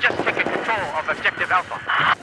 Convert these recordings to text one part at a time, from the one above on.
Just taking control of Objective Alpha.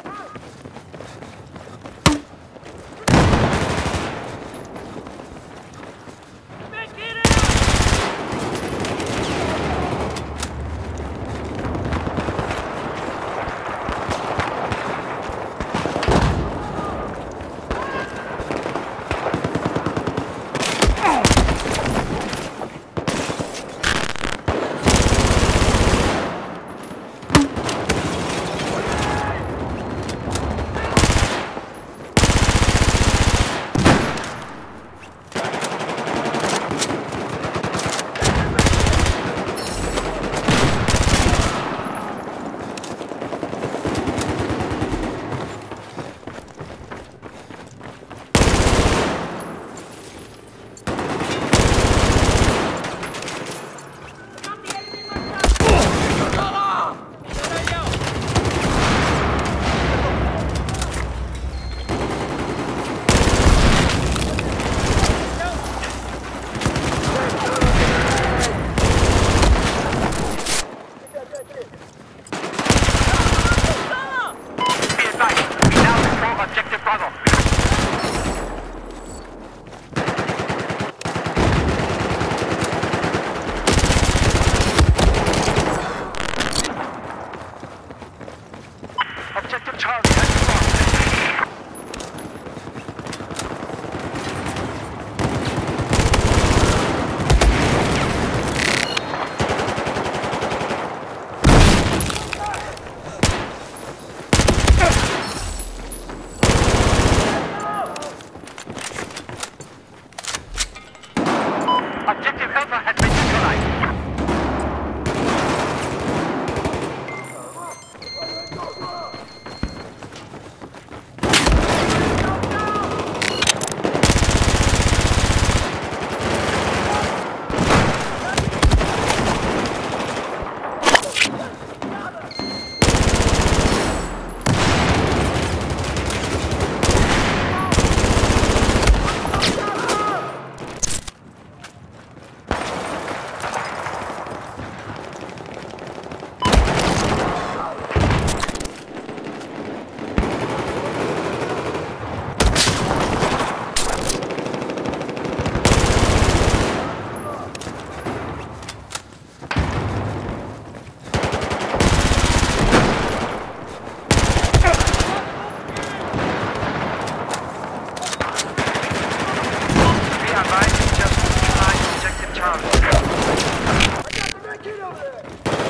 Good.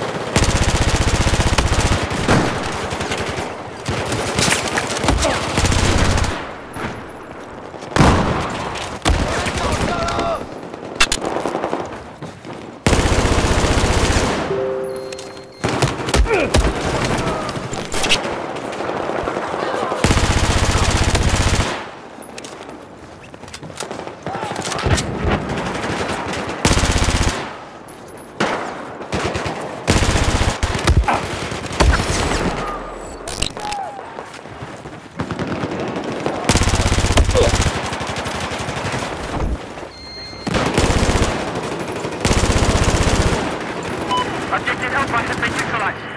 Objective Alpha has been neutralized.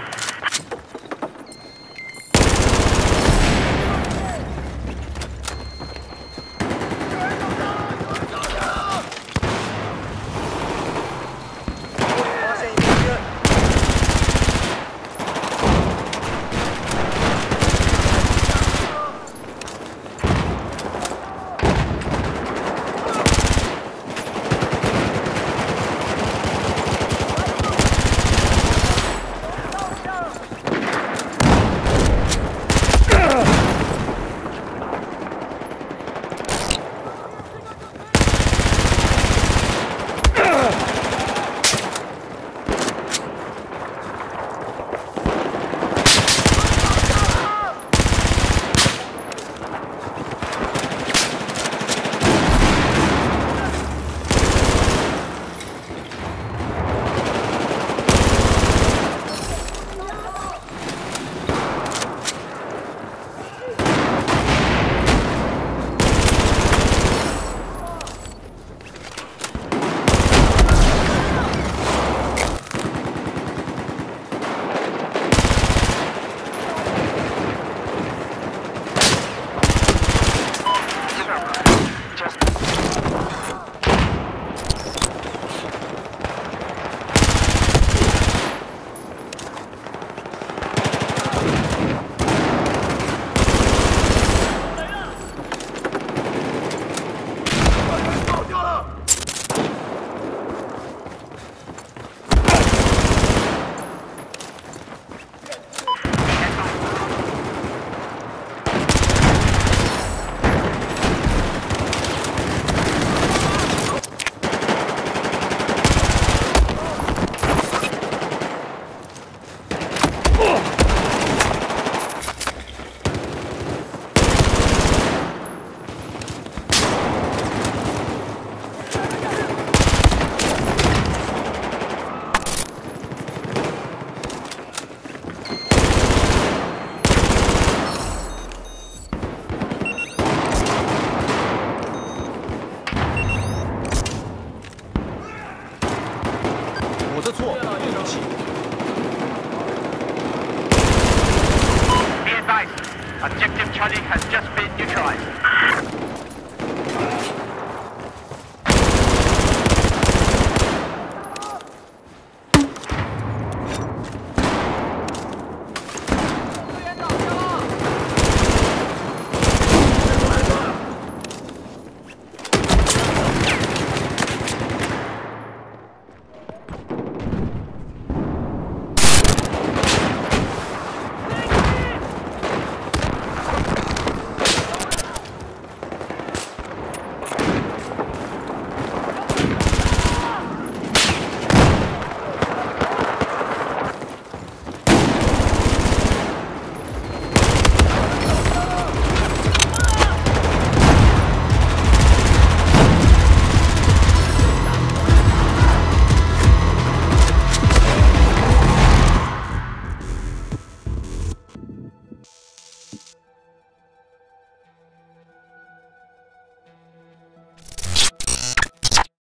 的错，对不起。Be advised, objective Charlie has just been neutralized.